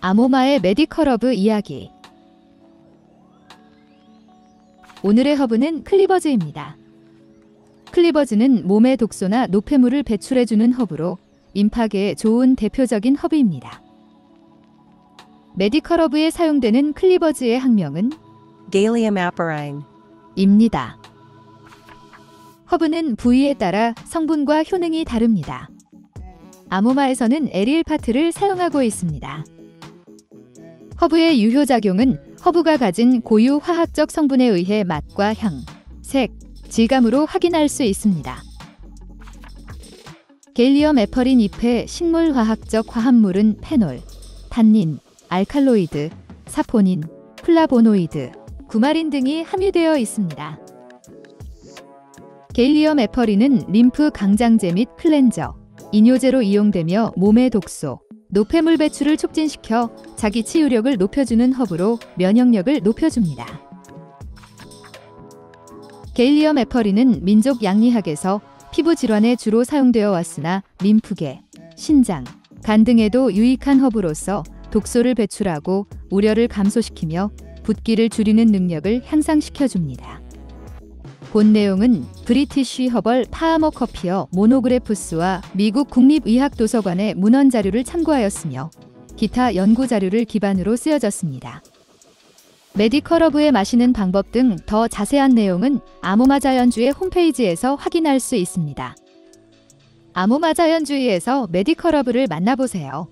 아모마의 medical 허브 이야기 오늘의 허브는 Cleavers입니다. Cleavers는 몸의 독소나 노폐물을 배출해주는 허브로 임파계에 좋은 대표적인 허브입니다. medical 허브에 사용되는 Cleavers의 학명은 Galium aparine. 입니다. 허브는 부위에 따라 성분과 효능이 다릅니다. 아모마에서는 aerial part를 사용하고 있습니다. 허브의 유효작용은 허브가 가진 고유 화학적 성분에 의해 맛과 향, 색, 질감으로 확인할 수 있습니다. Galium aparine 잎의 식물화학적 화합물은 페놀, 탄닌, 알칼로이드, 사포닌, 플라보노이드, 쿠마린 등이 함유되어 있습니다. Galium aparine은 림프 강장제 및 클렌저, 이뇨제로 이용되며 몸의 독소, 노폐물 배출을 촉진시켜 자기 치유력을 높여주는 허브로 면역력을 높여줍니다. Galium aparine은 민족 약리학에서 피부 질환에 주로 사용되어 왔으나 림프계, 신장, 간 등에도 유익한 허브로서 독소를 배출하고 우려를 감소시키며 붓기를 줄이는 능력을 향상시켜줍니다. 본 내용은 British Herbal Pharmacopoeia Monographs와 미국 국립의학도서관의 문헌 자료를 참고하였으며 기타 연구 자료를 기반으로 쓰여졌습니다. medical 허브의 마시는 방법 등 더 자세한 내용은 아모마 자연주의 홈페이지에서 확인할 수 있습니다. 아모마 자연주의에서 medical 허브를 만나보세요.